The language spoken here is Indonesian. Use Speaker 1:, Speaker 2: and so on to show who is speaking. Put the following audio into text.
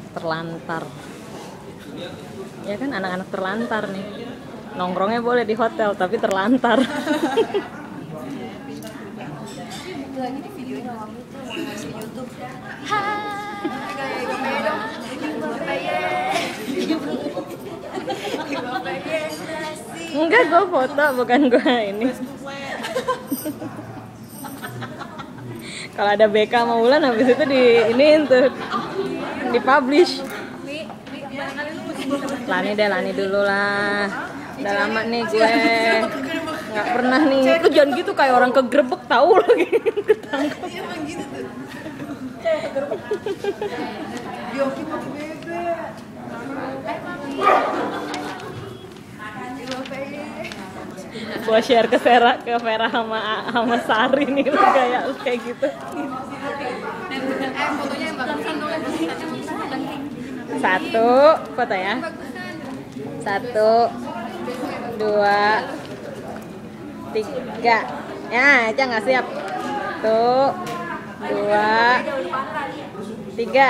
Speaker 1: anak-anak terlantar. Ya kan anak-anak terlantar nih. Nongkrongnya boleh di hotel tapi terlantar. Enggak gue foto bukan gue ini kalau ada BK sama Wulan habis itu di ini tuh dipublish Lani deh Lani dulu lah. Udah lama nih gue. Nggak pernah nih. Lu jangan gitu kayak orang kegerebek tahu ketangkep
Speaker 2: Emang gitu tuh. Yoki pakai bebek.
Speaker 1: Gue share ke Vera ke Vera sama sama Sari nih kayak lu kayak gitu. Satu foto ya. Satu dua tiga. Ya aja nggak siap. Satu dua tiga